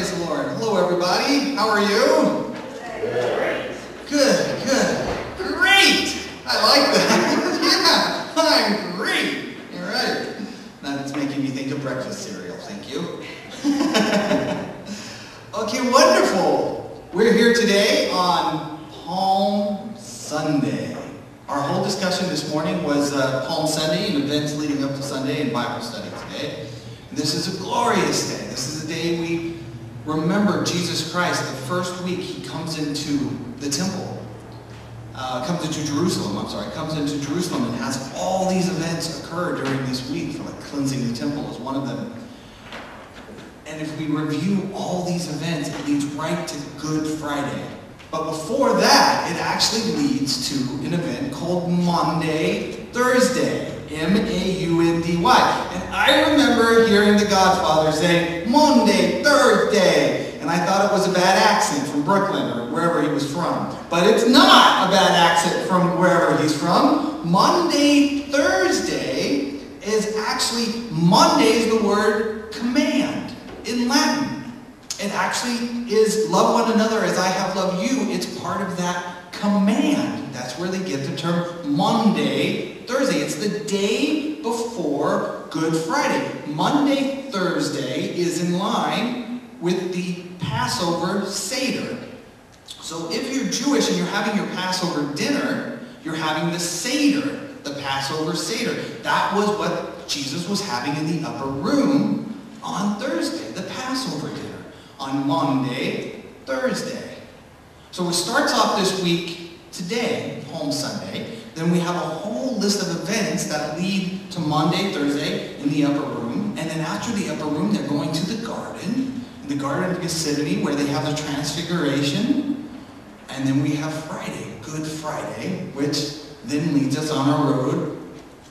Praise the Lord. Hello, everybody. How are you? Good, good. Great. I like that. yeah, I'm great. All right. That's making me think of breakfast cereal. Thank you. okay, wonderful. We're here today on Palm Sunday. Our whole discussion this morning was uh, Palm Sunday and events leading up to Sunday and Bible study today. This is a glorious day. This is a day we remember Jesus Christ. The first week he comes into the temple, uh, comes into Jerusalem, I'm sorry, comes into Jerusalem and has all these events occur during this week, like cleansing the temple is one of them. And if we review all these events, it leads right to Good Friday. But before that, it actually leads to an event called Maundy Thursday. M-A-U-N-D-Y. And I remember hearing the Godfather say, Monday, Thursday. And I thought it was a bad accent from Brooklyn or wherever he was from. But it's not a bad accent from wherever he's from. Maundy, Thursday is actually, Maundy is the word command in Latin. It actually is love one another as I have loved you. It's part of that command. That's where they get the term Maundy, Thursday. It's the day before Good Friday. Maundy, Thursday is in line with the Passover Seder. So if you're Jewish and you're having your Passover dinner, you're having the Seder, the Passover Seder. That was what Jesus was having in the upper room on Thursday, the Passover dinner on Maundy, Thursday. So it starts off this week today, Palm Sunday. Then we have a whole list of events that lead to Maundy, Thursday in the upper room. And then after the upper room, they're going to the garden, the Garden of Gethsemane, where they have the Transfiguration. And then we have Friday, Good Friday, which then leads us on our road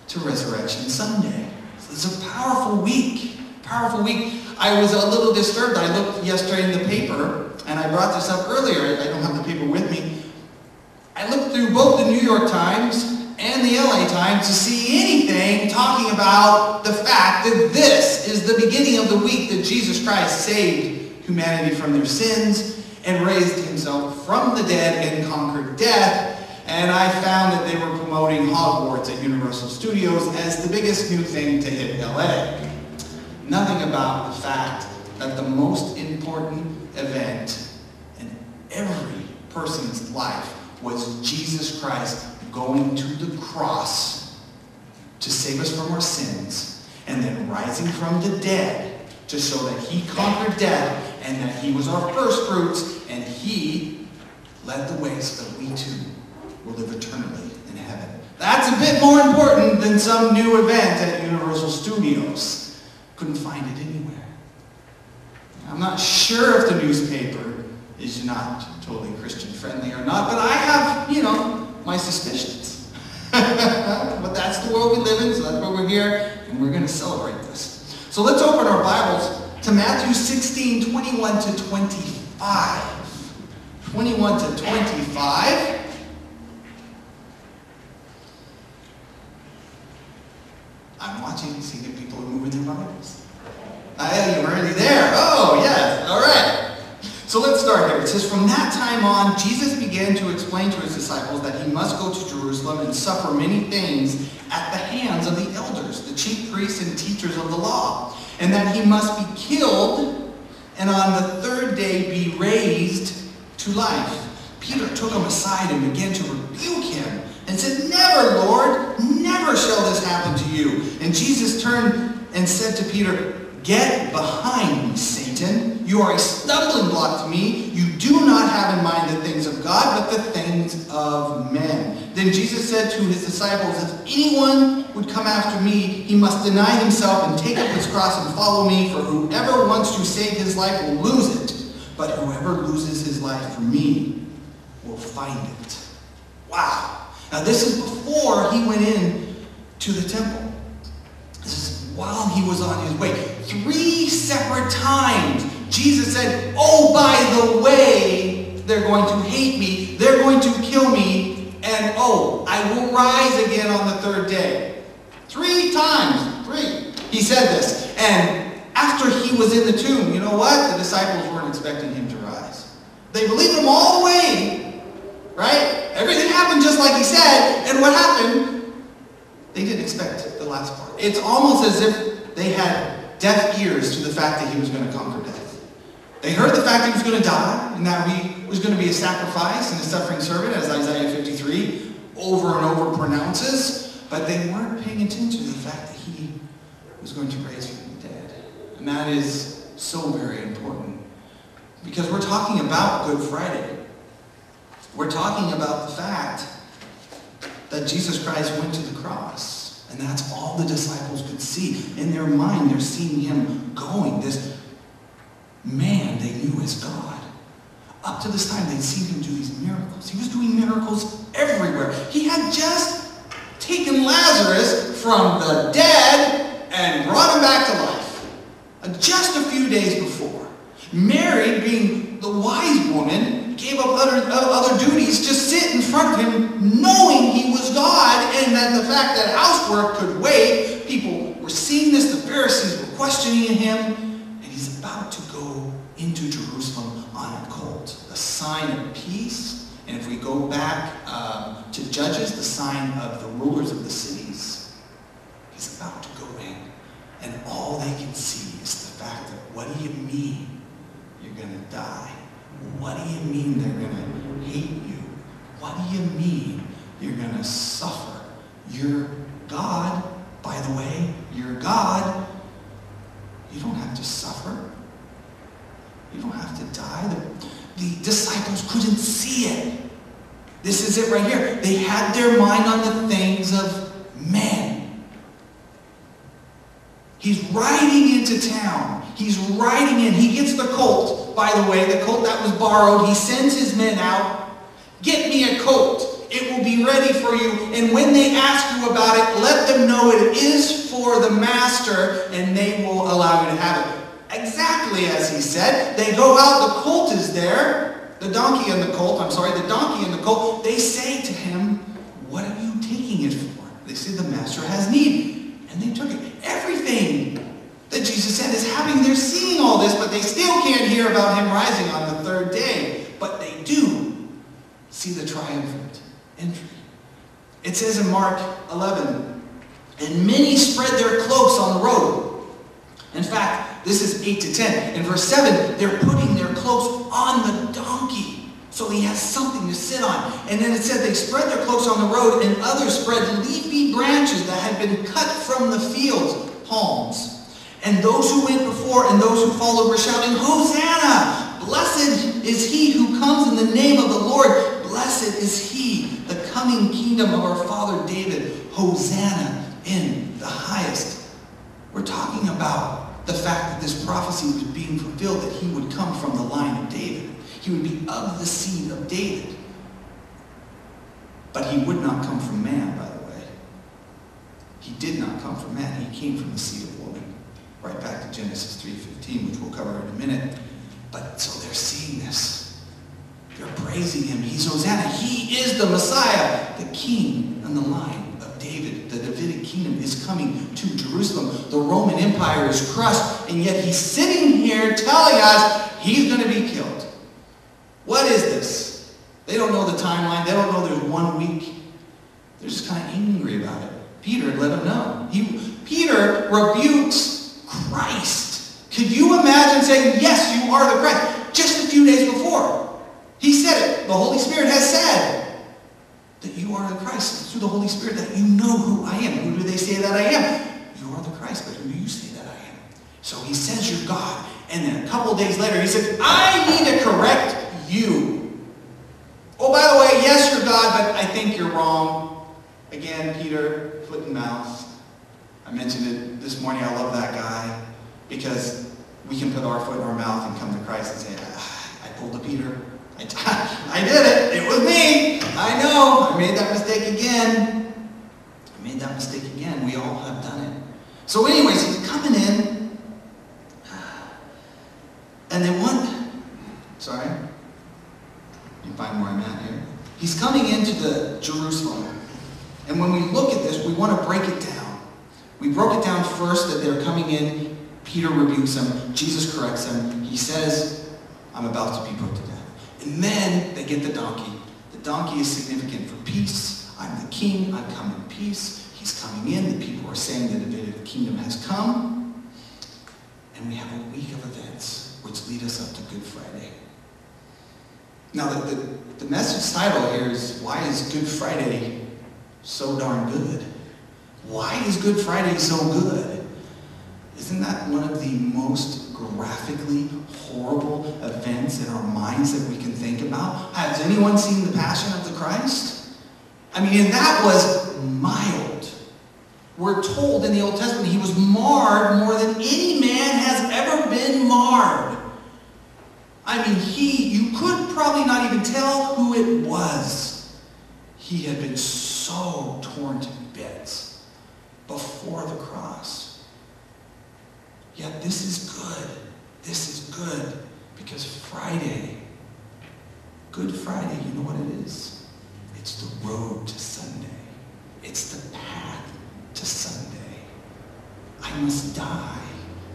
to Resurrection Sunday. So it's a powerful week, powerful week. I was a little disturbed. I looked yesterday in the paper, and I brought this up earlier. I don't have the paper with me. I looked through both the New York Times and the LA Times to see anything talking about the fact that this is the beginning of the week that Jesus Christ saved humanity from their sins and raised himself from the dead and conquered death. And I found that they were promoting Hogwarts at Universal Studios as the biggest new thing to hit LA nothing about the fact that the most important event in every person's life was Jesus Christ going to the cross to save us from our sins and then rising from the dead to show that he conquered death and that he was our first fruits and he led the way so that we too will live eternally in heaven. That's a bit more important than some new event at Universal Studios. Couldn't find it anywhere. I'm not sure if the newspaper is not totally Christian friendly or not, but I have, you know, my suspicions. but that's the world we live in, so that's why we're here, and we're going to celebrate this. So let's open our Bibles to Matthew 16, 21 to 25. 21 to 25. I'm watching, seeing if people are moving their Bibles. Oh, I you're already there. Oh, yes. So let's start here. It says, From that time on, Jesus began to explain to his disciples that he must go to Jerusalem and suffer many things at the hands of the elders, the chief priests and teachers of the law, and that he must be killed and on the third day be raised to life. Peter took him aside and began to rebuke him and said, Never, Lord, never shall this happen to you. And Jesus turned and said to Peter, Get behind me, Satan. You are a stumbling block to me. You do not have in mind the things of God, but the things of men. Then Jesus said to his disciples, If anyone would come after me, he must deny himself and take up his cross and follow me. For whoever wants to save his life will lose it. But whoever loses his life for me will find it. Wow. Now this is before he went in to the temple. This is while he was on his way. Three separate times Jesus said, oh, by the way, they're going to hate me, they're going to kill me, and oh, I will rise again on the third day. Three times, three. He said this. And after he was in the tomb, you know what? The disciples weren't expecting him to rise. They believed him all the way, right? Everything happened just like he said, and what happened? They didn't expect the last part. It's almost as if they had deaf ears to the fact that he was going to conquer death. They heard the fact that he was going to die, and that he was going to be a sacrifice and a suffering servant, as Isaiah 53 over and over pronounces, but they weren't paying attention to the fact that he was going to raise from the dead. And that is so very important. Because we're talking about Good Friday. We're talking about the fact that Jesus Christ went to the cross. And that's all the disciples could see. In their mind, they're seeing him going. This man they knew as God. Up to this time, they'd seen him do these miracles. He was doing miracles everywhere. He had just taken Lazarus from the dead and brought him back to life. Uh, just a few days before. Mary, being the wise woman, gave up other, other duties to sit in front of him, knowing he was God and that the fact that housework could wait. People were seeing this, the Pharisees were questioning him, and he's about to go into Jerusalem on a colt, a sign of peace. And if we go back um, to Judges, the sign of the rulers of the cities, he's about to go in. And all they can see is the fact that, what do you mean you're going to die? What do you mean they're going to hate you? What do you mean you're going to suffer? You're God, by the way. You're God. You don't have to suffer. You don't have to die. The, the disciples couldn't see it. This is it right here. They had their mind on the things of men. He's riding into town. He's riding in. He gets the colt, by the way, the colt that was borrowed. He sends his men out. Get me a colt. It will be ready for you. And when they ask you about it, let them know it is for the master, and they will allow you to have it. Exactly as he said. They go out, the colt is there. The donkey and the colt, I'm sorry, the donkey and the colt, they say to him, What are you taking it for? They say, The master has need. And they took it. Everything that Jesus said is happening. They're seeing all this, but they still can't hear about him rising on the third day. But they do see the triumphant entry. It says in Mark 11, And many spread their cloaks on the road. In fact, this is 8 to 10. In verse 7, they're putting their cloaks on the donkey. So he has something to sit on. And then it said they spread their cloaks on the road, and others spread leafy branches that had been cut from the fields, palms. And those who went before and those who followed were shouting, Hosanna! Blessed is he who comes in the name of the Lord. Blessed is he, the coming kingdom of our father David. Hosanna in the highest. We're talking about the fact that this prophecy was being fulfilled, that he would come from the line of David. He would be of the seed of David. But he would not come from man, by the way. He did not come from man. He came from the seed of. Right back to Genesis 3.15, which we'll cover in a minute. But so they're seeing this. They're praising him. He's Hosanna. He is the Messiah, the king and the line of David. The Davidic kingdom is coming to Jerusalem. The Roman Empire is crushed, and yet he's sitting here telling us he's going to be killed. What is this? They don't know the timeline. They don't know there's one week. They're just kind of angry about it. Peter let them know. He, Peter rebukes Christ. Could you imagine saying, yes, you are the Christ, just a few days before? He said it. The Holy Spirit has said that you are the Christ. Through the Holy Spirit that you know who I am. Who do they say that I am? You are the Christ, but who do you say that I am? So he says you're God. And then a couple days later, he says, I need to correct you. Oh, by the way, yes, you're God, but I think you're wrong. Again, Peter, foot and mouth. I mentioned it this morning. I love that guy because we can put our foot in our mouth and come to Christ and say, ah, I pulled a Peter. I, I did it. It was me. I know. I made that mistake again. I made that mistake again. We all have done it. So anyways, he's coming in. And they want, sorry, you find where I'm at here. He's coming into the Jerusalem. And when we look at this, we want to break it down. We broke it down first that they're coming in Peter rebukes him. Jesus corrects him. He says, I'm about to be put to death. And then they get the donkey. The donkey is significant for peace. I'm the king. I'm come in peace. He's coming in. The people are saying that the kingdom has come. And we have a week of events which lead us up to Good Friday. Now, the, the, the message title here is Why is Good Friday so darn good? Why is Good Friday so good? Isn't that one of the most graphically horrible events in our minds that we can think about? Has anyone seen the Passion of the Christ? I mean, and that was mild. We're told in the Old Testament he was marred more than any man has ever been marred. I mean, he, you could probably not even tell who it was. He had been so torn to bits before the cross. Yet this is good. This is good because Friday, Good Friday, you know what it is? It's the road to Sunday. It's the path to Sunday. I must die,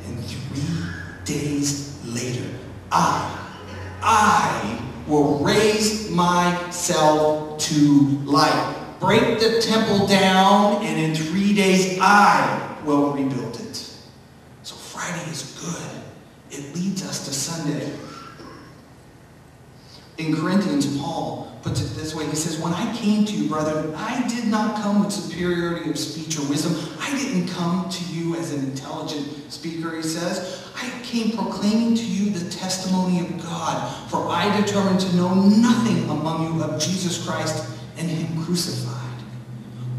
and three days later, I I will raise myself to life. Break the temple down, and in three days I will rebuild it. So Friday is good. It leads us to Sunday. In Corinthians, Paul puts it this way. He says, When I came to you, brethren, I did not come with superiority of speech or wisdom. I didn't come to you as an intelligent speaker, he says. I came proclaiming to you the testimony of God. For I determined to know nothing among you of Jesus Christ and him crucified.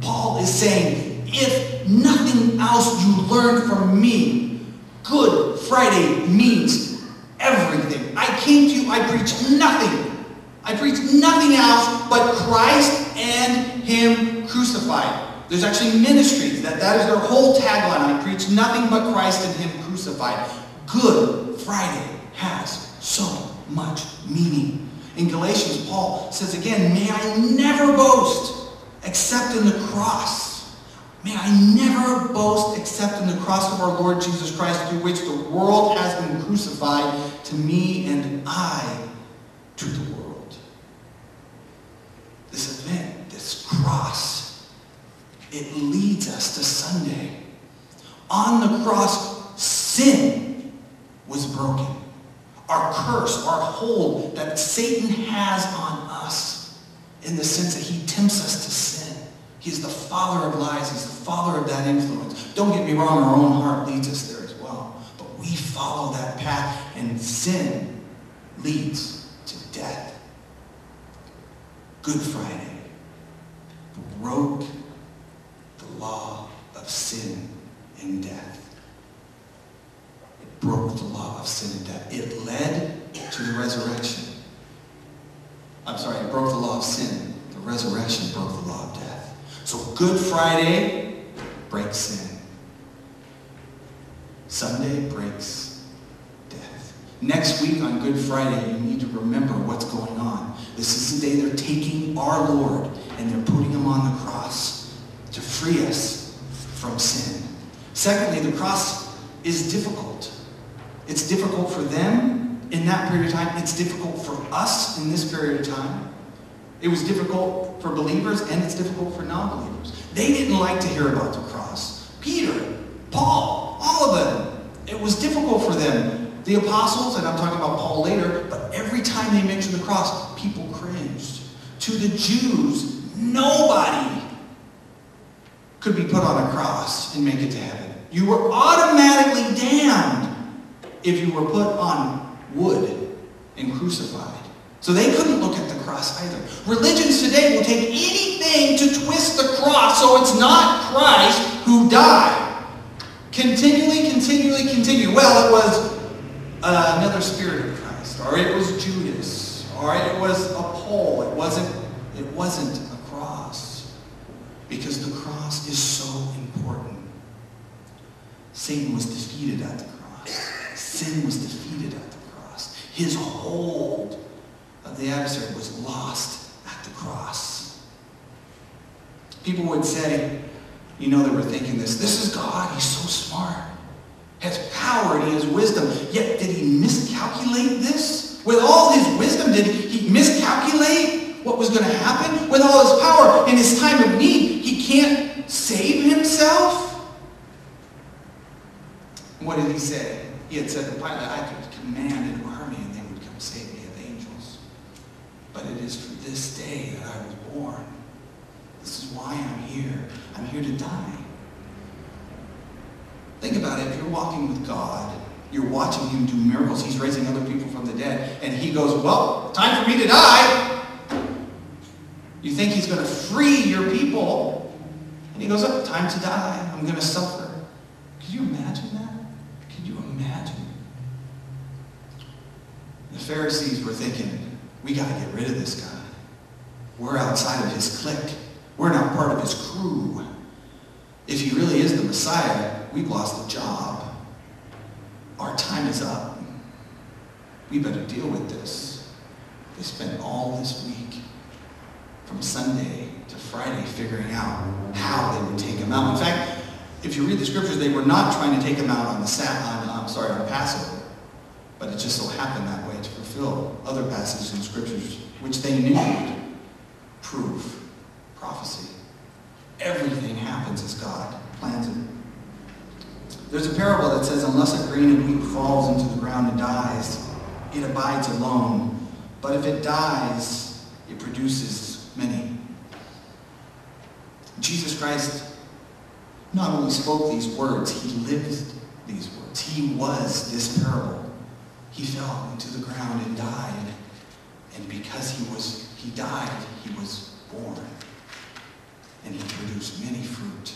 Paul is saying, if nothing else you learn from me, Good Friday means everything. I came to you, I preached nothing I preach nothing else but Christ and Him crucified. There's actually ministries that that is their whole tagline. I preach nothing but Christ and Him crucified. Good Friday has so much meaning. In Galatians, Paul says again, May I never boast except in the cross. May I never boast except in the cross of our Lord Jesus Christ, through which the world has been crucified to me and I to the world this event, this cross, it leads us to Sunday. On the cross, sin was broken. Our curse, our hold that Satan has on us in the sense that he tempts us to sin. He's the father of lies. He's the father of that influence. Don't get me wrong, our own heart leads us there as well. But we follow that path, and sin leads to death. Good Friday broke the law of sin and death. It broke the law of sin and death. It led to the resurrection. I'm sorry, it broke the law of sin. The resurrection broke the law of death. So Good Friday breaks sin. Sunday breaks death. Next week on Good Friday, you need to remember what's going on. This is the day they're taking our Lord and they're putting him on the cross to free us from sin. Secondly, the cross is difficult. It's difficult for them in that period of time. It's difficult for us in this period of time. It was difficult for believers and it's difficult for non-believers. They didn't like to hear about the cross. Peter, Paul, all of them. It was difficult for them. The apostles, and I'm talking about Paul later, but every time they mentioned the cross, people cringed. To the Jews, nobody could be put on a cross and make it to heaven. You were automatically damned if you were put on wood and crucified. So they couldn't look at the cross either. Religions today will take anything to twist the cross so it's not Christ who died. Continually, continually, continue. Well, it was uh, another spirit of Christ, or it was Judas, or it was a pole. It wasn't, it wasn't a cross. Because the cross is so important. Satan was defeated at the cross. Sin was defeated at the. His hold of the adversary was lost at the cross. People would say, you know, they were thinking this, this is God, he's so smart. has power and he has wisdom. Yet did he miscalculate this? With all his wisdom, did he miscalculate what was going to happen? With all his power in his time of need, he can't save himself? What did he say? He had said to Pilate, I could command an army and they would come save me of angels. But it is for this day that I was born. This is why I'm here. I'm here to die. Think about it. If you're walking with God, you're watching him do miracles. He's raising other people from the dead. And he goes, well, time for me to die. You think he's going to free your people. And he goes, oh, time to die. I'm going to suffer. Could you imagine that? Could you imagine? The Pharisees were thinking, we got to get rid of this guy. We're outside of his clique. We're not part of his crew. If he really is the Messiah, we've lost the job. Our time is up. We better deal with this. They spent all this week, from Sunday to Friday, figuring out how they would take him out. In fact, if you read the scriptures, they were not trying to take him out on the Sat- on, uh, I'm sorry, on Passover, but it just so happened that way to fulfill other passages in scriptures which they knew prove prophecy. Everything happens as God plans it. There's a parable that says, unless a grain of wheat falls into the ground and dies, it abides alone. But if it dies, it produces many. Jesus Christ not only spoke these words, he lived these words. He was this parable. He fell into the ground and died. And because he was he died, he was born. And he produced many fruit.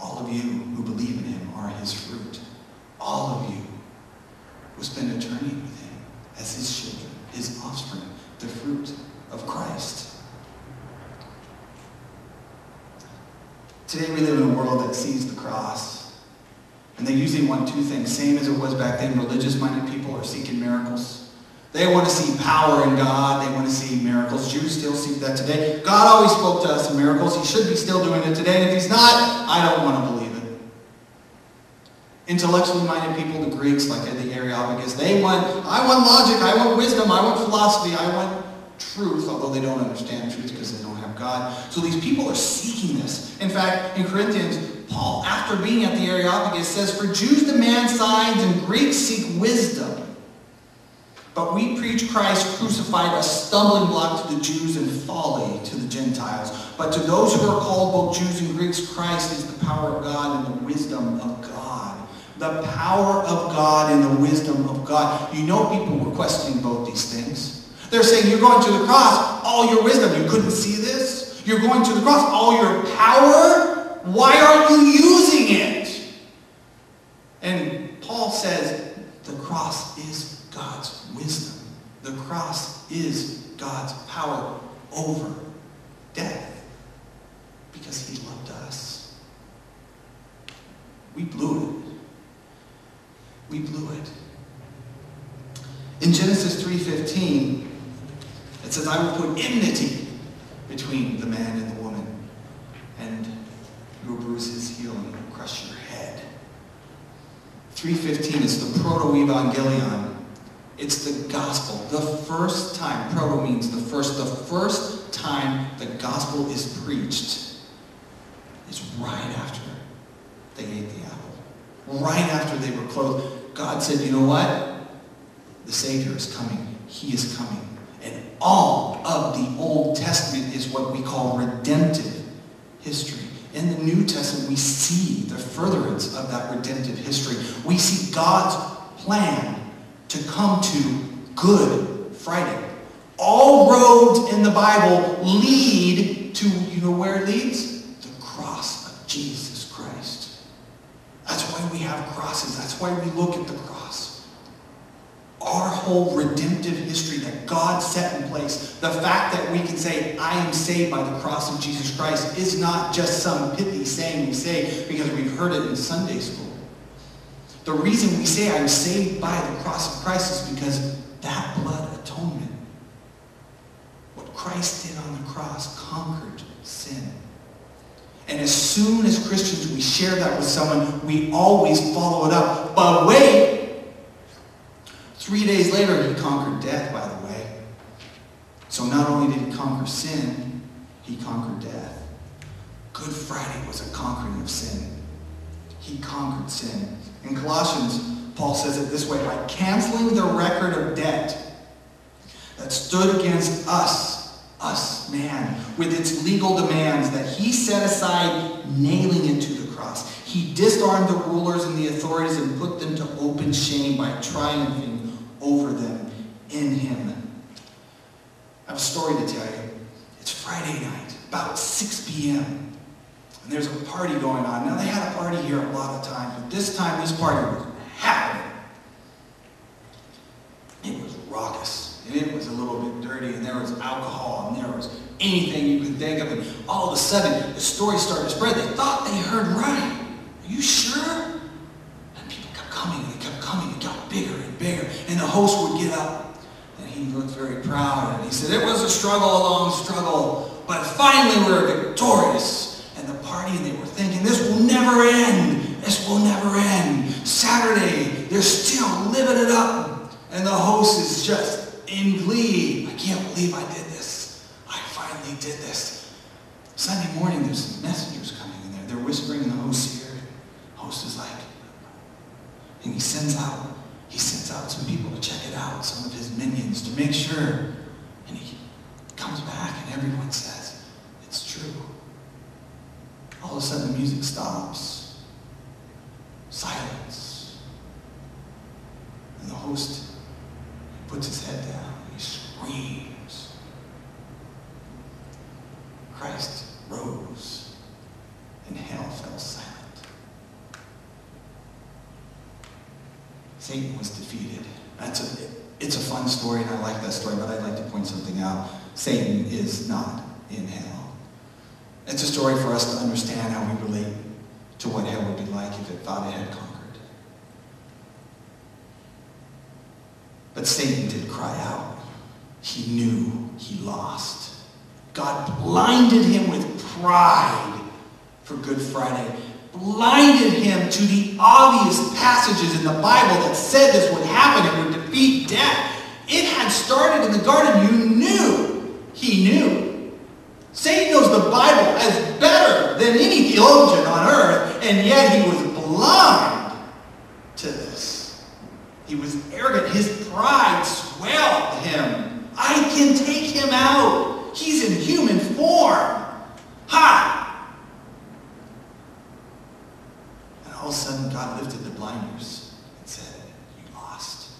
All of you who believe in him are his fruit. All of you will spend eternity with him as his children, his offspring, the fruit of Christ. Today we live in a world that sees the cross. And they usually want two things, same as it was back then. Religious-minded people are seeking miracles. They want to see power in God. They want to see miracles. Jews still seek that today. God always spoke to us in miracles. He should be still doing it today. And if he's not, I don't want to believe it. Intellectually minded people, the Greeks, like the Areopagus, they want, I want logic, I want wisdom, I want philosophy, I want truth, although they don't understand truth because they don't have God. So these people are seeking this. In fact, in Corinthians, Paul, after being at the Areopagus, says, For Jews demand signs and Greeks seek wisdom. But we preach Christ crucified, a stumbling block to the Jews and folly to the Gentiles. But to those who are called both Jews and Greeks, Christ is the power of God and the wisdom of God. The power of God and the wisdom of God. You know people were questioning both these things. They're saying, you're going to the cross, all your wisdom. You couldn't see this? You're going to the cross, all your power? Why aren't you using it? And Paul says, the cross is God's. The cross is God's power over death because he loved us. We blew it. We blew it. In Genesis 3.15, it says, I will put enmity between the man and the woman, and you will bruise his heel and crush your head. 3.15 is the proto-evangelium it's the gospel. The first time, proto means the first, the first time the gospel is preached is right after they ate the apple. Right after they were clothed. God said, you know what? The Savior is coming. He is coming. And all of the Old Testament is what we call redemptive history. In the New Testament, we see the furtherance of that redemptive history. We see God's plan to come to Good Friday. All roads in the Bible lead to, you know where it leads? The cross of Jesus Christ. That's why we have crosses. That's why we look at the cross. Our whole redemptive history that God set in place, the fact that we can say, I am saved by the cross of Jesus Christ, is not just some pithy saying we say because we've heard it in Sunday school. The reason we say I'm saved by the cross of Christ is because that blood atonement, what Christ did on the cross, conquered sin. And as soon as Christians we share that with someone, we always follow it up. But wait! Three days later, he conquered death, by the way. So not only did he conquer sin, he conquered death. Good Friday was a conquering of sin. He conquered sin. In Colossians, Paul says it this way, by canceling the record of debt that stood against us, us, man, with its legal demands that he set aside, nailing it to the cross. He disarmed the rulers and the authorities and put them to open shame by triumphing over them in him. I have a story to tell you. It's Friday night, about 6 p.m. And there's a party going on. Now, they had a party here a lot of times, but this time this party was happening. It was raucous. And it was a little bit dirty, and there was alcohol, and there was anything you could think of. And all of a sudden, the story started to spread. They thought they heard right. Are you sure? And people kept coming, and they kept coming. It got bigger and bigger. And the host would get up, and he looked very proud. And he said, it was a struggle, a long struggle. But finally, we were victorious. And they were thinking, this will never end. This will never end. Saturday, they're still living it up. And the host is just in glee. I can't believe I did this. I finally did this. Sunday morning, there's messengers coming in there. They're whispering in the host's ear. Host is like, and he sends out, he sends out some people to check it out, some of his minions to make sure. And he comes back and everyone says, it's true. All of a sudden the music stops. Silence. And the host puts his head down he screams. Christ rose and hell fell silent. Satan was defeated. That's a, it's a fun story and I like that story, but I'd like to point something out. Satan is not in hell. It's a story for us to understand how we relate to what hell would be like if it thought it had conquered. But Satan did cry out. He knew he lost. God blinded him with pride for Good Friday. Blinded him to the obvious passages in the Bible that said this would happen and would defeat death. It had started in the garden. You knew. He knew. Satan knows the Bible as better than any theologian on earth, and yet he was blind to this. He was arrogant. His pride swelled him. I can take him out. He's in human form. Ha! And all of a sudden, God lifted the blinders and said, You lost.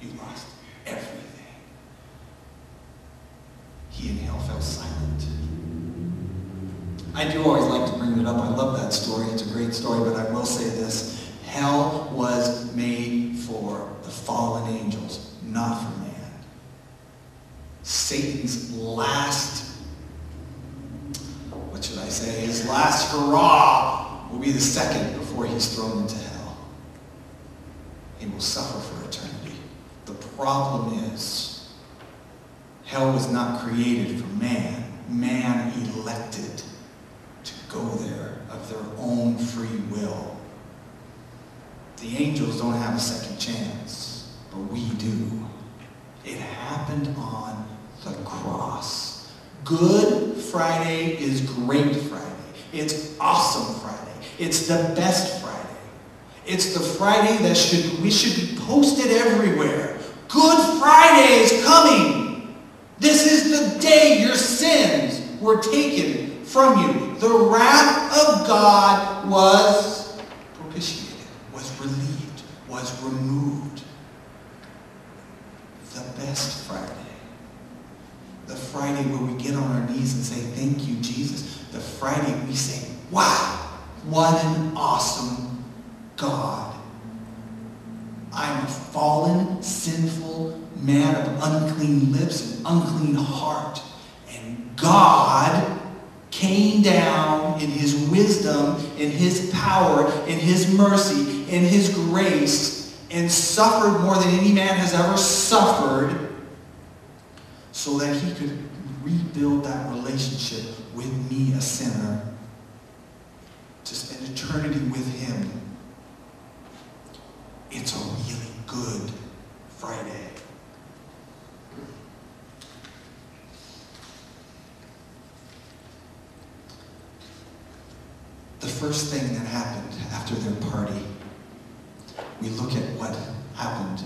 You lost everything. He in hell fell silent. I do always like to bring it up. I love that story. It's a great story, but I will say this. Hell was made for the fallen angels, not for man. Satan's last, what should I say, his last hurrah will be the second before he's thrown into hell. He will suffer for eternity. The problem is, hell was not created for man. Man elected go there of their own free will. The angels don't have a second chance, but we do. It happened on the cross. Good Friday is great Friday. It's awesome Friday. It's the best Friday. It's the Friday that should we should be posted everywhere. Good Friday is coming. This is the day your sins were taken from you. The wrath of God was propitiated, was relieved, was removed. The best Friday. The Friday where we get on our knees and say, thank you, Jesus. The Friday we say, wow, what an awesome God. I'm a fallen, sinful man of unclean lips and unclean heart. And God came down in his wisdom, in his power, in his mercy, in his grace, and suffered more than any man has ever suffered so that he could rebuild that relationship with me, a sinner. to spend eternity with Him. It's a really good Friday. The first thing that happened after their party, we look at what happened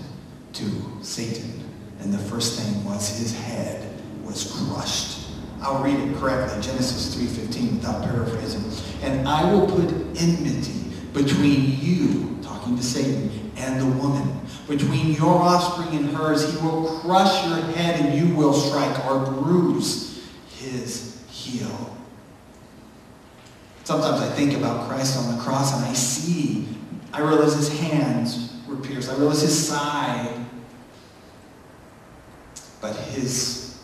to Satan. And the first thing was his head was crushed. I'll read it correctly, Genesis 3.15 without paraphrasing. And I will put enmity between you, talking to Satan, and the woman. Between your offspring and hers, he will crush your head and you will strike or bruise his heel. Sometimes I think about Christ on the cross and I see, I realize his hands were pierced. I realize his side. But his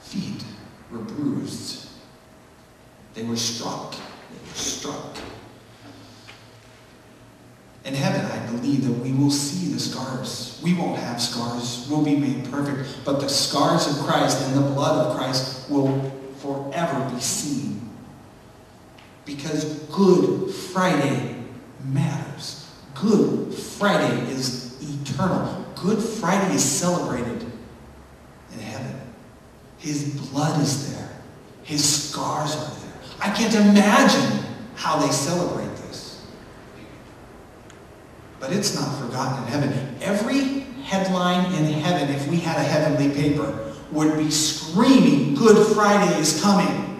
feet were bruised. They were struck. They were struck. In heaven, I believe that we will see the scars. We won't have scars. We'll be made perfect. But the scars of Christ and the blood of Christ will forever be seen. Because Good Friday matters. Good Friday is eternal. Good Friday is celebrated in heaven. His blood is there. His scars are there. I can't imagine how they celebrate this. But it's not forgotten in heaven. Every headline in heaven, if we had a heavenly paper, would be screaming, Good Friday is coming.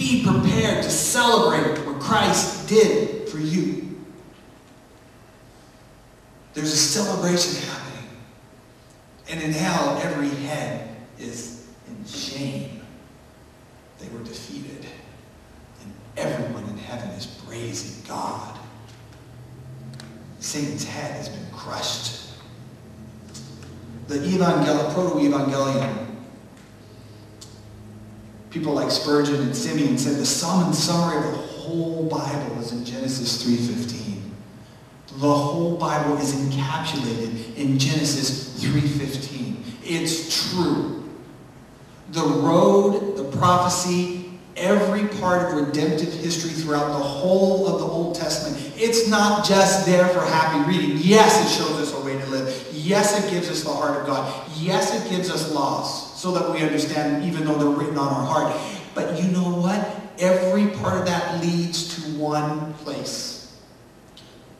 Be prepared to celebrate what Christ did for you. There's a celebration happening. And in hell, every head is in shame. They were defeated. And everyone in heaven is praising God. Satan's head has been crushed. The evangel- proto-evangelium, people like Spurgeon and Simeon said the sum and summary of the whole Bible is in Genesis 3.15. The whole Bible is encapsulated in Genesis 3.15. It's true. The road, the prophecy, every part of redemptive history throughout the whole of the Old Testament, it's not just there for happy reading. Yes, it shows us a way to live. Yes, it gives us the heart of God. Yes, it gives us laws so that we understand even though they're written on our heart. But you know what? Every part of that leads to one place.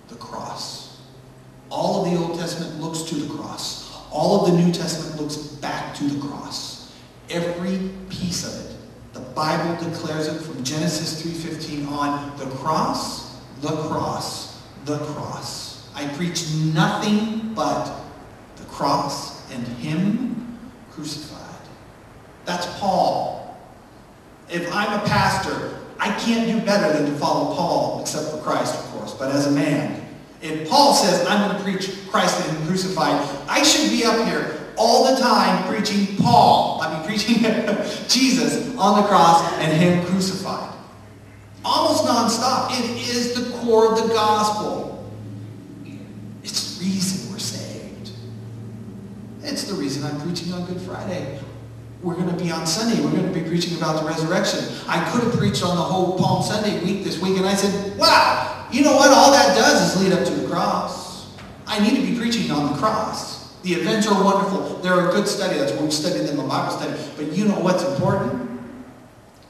The cross. All of the Old Testament looks to the cross. All of the New Testament looks back to the cross. Every piece of it. The Bible declares it from Genesis 3.15 on. The cross, the cross, the cross. I preach nothing but the cross and Him crucified. That's Paul. If I'm a pastor, I can't do better than to follow Paul, except for Christ, of course, but as a man. If Paul says, I'm going to preach Christ and Him crucified, I should be up here all the time preaching Paul. I mean, preaching Jesus on the cross and Him crucified. Almost nonstop. It is the core of the gospel. It's the reason we're saved. It's the reason I'm preaching on Good Friday. We're going to be on Sunday. We're going to be preaching about the resurrection. I could have preached on the whole Palm Sunday week this week, and I said, wow, you know what? All that does is lead up to the cross. I need to be preaching on the cross. The events are wonderful. They're a good study. That's what we studied in the Bible study. But you know what's important?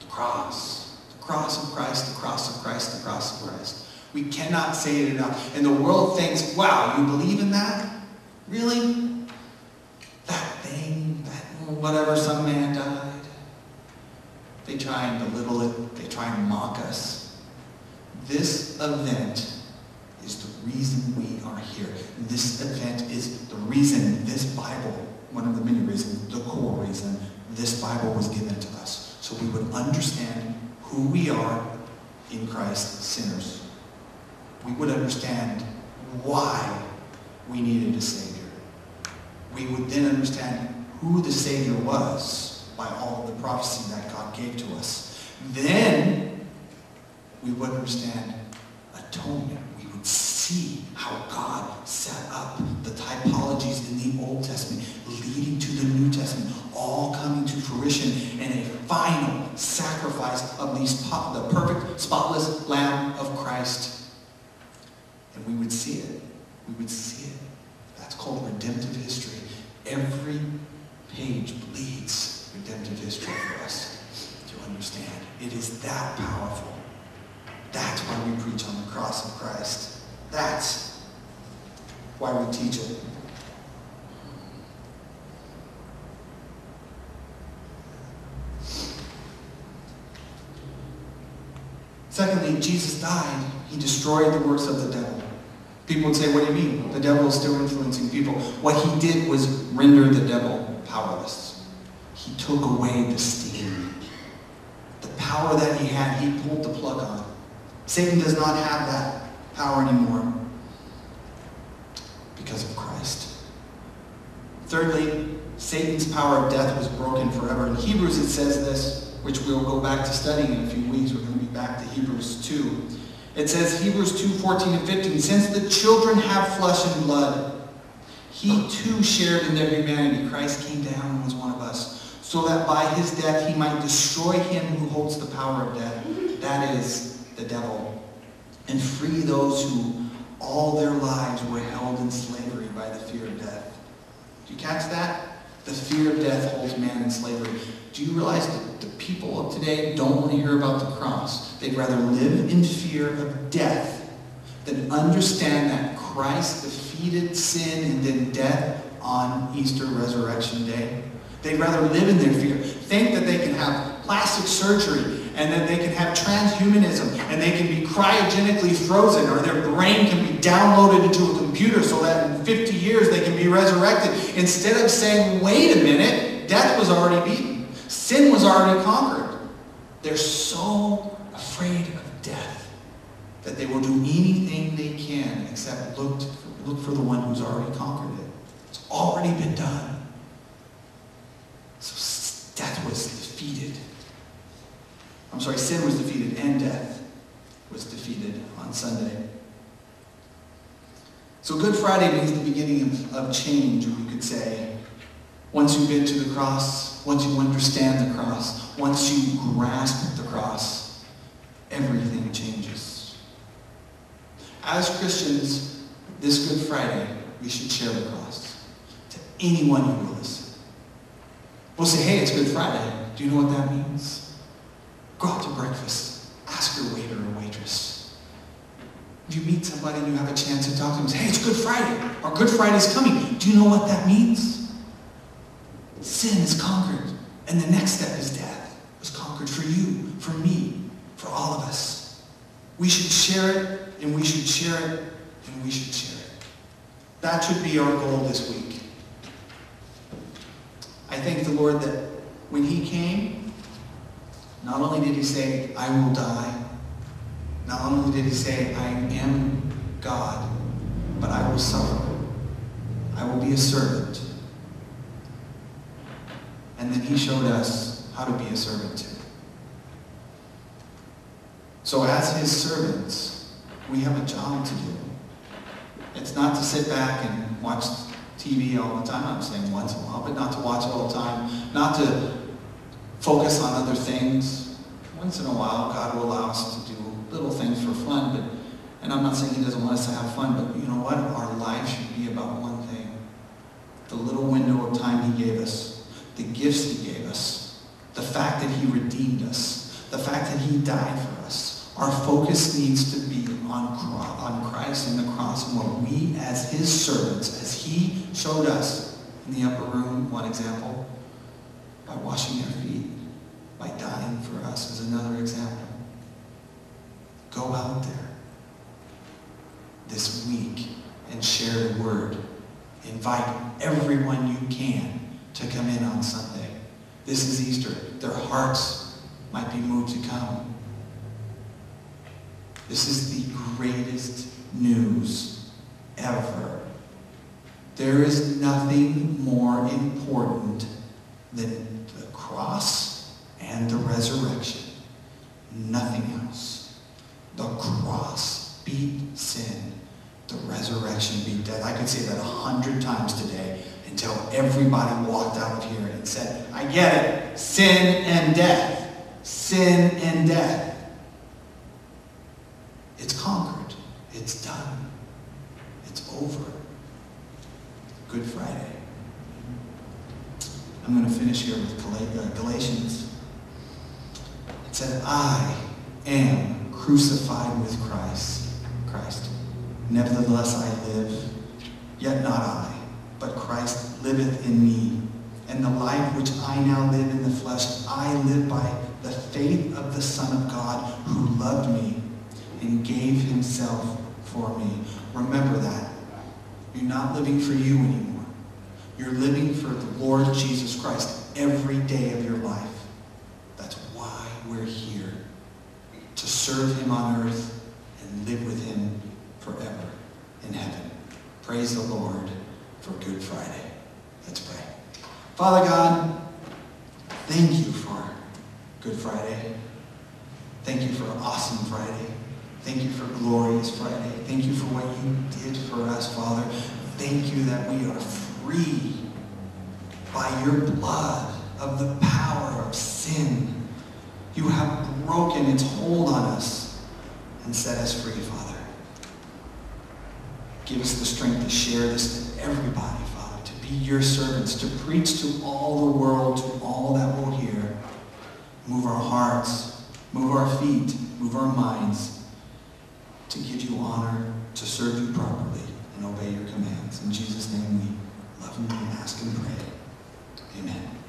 The cross. The cross of Christ, the cross of Christ, the cross of Christ. We cannot say it enough. And the world thinks, wow, you believe in that? Really? That thing, whatever, some man died. They try and belittle it. They try and mock us. This event is the reason we are here. This event is the reason this Bible, one of the many reasons, the core reason this Bible was given to us. So we would understand who we are in Christ, sinners. We would understand why we needed a Savior. We would then understand who the Savior was by all of the prophecy that God gave to us. Then we would understand atonement. We would see how God set up the typologies in the Old Testament, leading to the New Testament, all coming to fruition in a final sacrifice of the, the perfect, spotless Lamb of Christ. And we would see it. We would it. That's called redemptive history. Every page bleeds redemptive history for us to understand. It is that powerful. That's why we preach on the cross of Christ. That's why we teach it. Secondly, Jesus died. He destroyed the works of the devil. People would say, what do you mean? The devil is still influencing people. What he did was render the devil powerless. He took away the steam. The power that he had, he pulled the plug on. Satan does not have that power anymore because of Christ. Thirdly, Satan's power of death was broken forever. In Hebrews it says this, which we'll go back to studying in a few weeks. We're going to be back to Hebrews 2. It says, Hebrews 2, 14 and 15, Since the children have flesh and blood, he too shared in their humanity. Christ came down and was one of us, so that by his death he might destroy him who holds the power of death, that is, the devil, and free those who all their lives were held in slavery by the fear of death. Do you catch that? The fear of death holds man in slavery. Do you realize that the people of today don't want to hear about the cross? They'd rather live in fear of death than understand that Christ defeated sin and then death on Easter Resurrection Day. They'd rather live in their fear. Think that they can have plastic surgery and that they can have transhumanism and they can be cryogenically frozen or their brain can be downloaded into a computer so that in 50 years they can be resurrected. Instead of saying, wait a minute, death was already beaten. Sin was already conquered. They're so afraid of death that they will do anything they can except look, look for the one who's already conquered it. It's already been done. So death was defeated. I'm sorry, sin was defeated and death was defeated on Sunday. So Good Friday means the beginning of, of change, we could say. Once you get to the cross, once you understand the cross, once you grasp the cross, everything changes. As Christians, this Good Friday, we should share the cross to anyone who will listen. We'll say, hey, it's Good Friday. Do you know what that means? Go out to breakfast. Ask your waiter or waitress. If you meet somebody and you have a chance to talk to them, say, hey, it's Good Friday. Our Good Friday's coming. Do you know what that means? Sin is conquered. And the next step is death. Was conquered for you, for me, for all of us. We should share it, and we should share it, and we should share it. That should be our goal this week. I thank the Lord that when he came, not only did he say, I will die, not only did he say, I am God, but I will suffer. I will be a servant. And then he showed us how to be a servant too. So as his servants, we have a job to do. It's not to sit back and watch TV all the time. I'm saying once in a while, but not to watch all the time. Not to focus on other things. Once in a while, God will allow us to do little things for fun, but and I'm not saying he doesn't want us to have fun, but you know what? Our life should be about one thing. The little window of time he gave us, gifts he gave us, the fact that he redeemed us, the fact that he died for us. Our focus needs to be on, on Christ and the cross and what we as his servants, as he showed us in the upper room, one example, by washing our feet, by dying for us is another example. Go out there this week and share the word. Invite everyone you can to come in on Sunday. This is Easter. Their hearts might be moved to come. This is the greatest news ever. There is nothing more important than the cross and the resurrection. Nothing else. The cross beat sin. The resurrection beat death. I could say that a hundred times today until everybody walked out of here and said, I get it. Sin and death. sin and death. It's conquered. It's done. It's over. Good Friday. I'm going to finish here with uh, Galatians. It said, I am crucified with Christ. Christ. Nevertheless I live, yet not I, but Christ liveth in me. And the life which I now live in the flesh, I live by the faith of the Son of God who loved me and gave himself for me. Remember that. You're not living for you anymore. You're living for the Lord Jesus Christ every day of your life. That's why we're here. To serve him on earth and live with him forever in heaven. Praise the Lord for Good Friday. Let's pray. Father God, thank you for Good Friday. Thank you for Awesome Friday. Thank you for Glorious Friday. Thank you for what you did for us, Father. Thank you that we are free by your blood of the power of sin. You have broken its hold on us and set us free, Father. Give us the strength to share this everybody, Father, to be your servants, to preach to all the world, to all that will hear. Move our hearts, move our feet, move our minds to give you honor, to serve you properly, and obey your commands. In Jesus' name we love and ask and pray. Amen.